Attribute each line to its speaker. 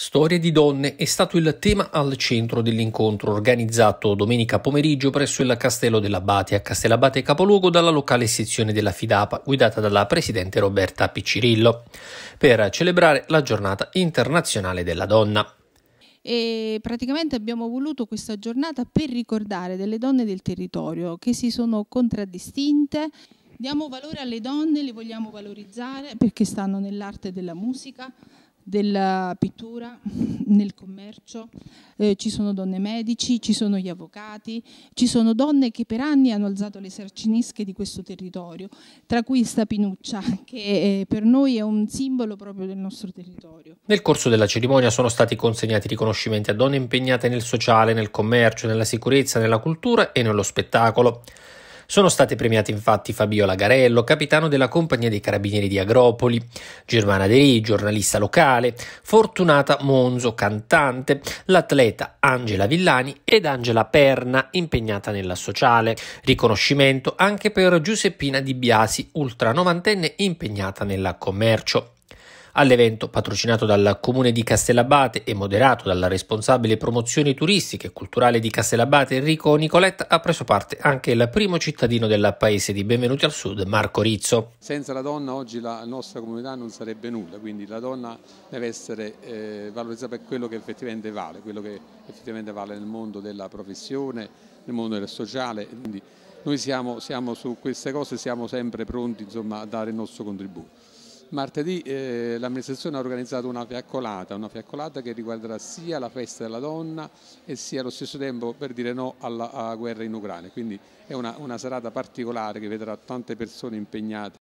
Speaker 1: Storie di donne è stato il tema al centro dell'incontro organizzato domenica pomeriggio presso il Castello dell'Abate a Castellabate capoluogo dalla locale sezione della Fidapa guidata dalla presidente Roberta Piccirillo per celebrare la giornata internazionale della donna.
Speaker 2: E praticamente abbiamo voluto questa giornata per ricordare delle donne del territorio che si sono contraddistinte. Diamo valore alle donne, le vogliamo valorizzare perché stanno nell'arte della musica, della pittura, nel commercio, eh, ci sono donne medici, ci sono gli avvocati, ci sono donne che per anni hanno alzato le sarcinische di questo territorio, tra cui sta che eh, per noi è un simbolo proprio del nostro territorio.
Speaker 1: Nel corso della cerimonia sono stati consegnati riconoscimenti a donne impegnate nel sociale, nel commercio, nella sicurezza, nella cultura e nello spettacolo. Sono state premiate infatti Fabiola Garello, capitano della Compagnia dei Carabinieri di Agropoli, Germana Deri, giornalista locale, Fortunata Monzo, cantante, l'atleta Angela Villani ed Angela Perna, impegnata nella sociale. Riconoscimento anche per Giuseppina Di Biasi, ultra novantenne impegnata nel commercio. All'evento, patrocinato dal comune di Castellabate e moderato dalla responsabile promozioni turistiche e culturali di Castellabate Enrico Nicoletta, ha preso parte anche il primo cittadino del paese di Benvenuti al Sud, Marco Rizzo.
Speaker 3: Senza la donna oggi la nostra comunità non sarebbe nulla, quindi la donna deve essere eh, valorizzata per quello che effettivamente vale, quello che effettivamente vale nel mondo della professione, nel mondo del sociale. Quindi noi siamo, siamo su queste cose, siamo sempre pronti insomma, a dare il nostro contributo. Martedì eh, l'amministrazione ha organizzato una fiaccolata, una fiaccolata che riguarderà sia la festa della donna e sia allo stesso tempo per dire no alla, alla guerra in Ucraina, quindi è una, una serata particolare che vedrà tante persone impegnate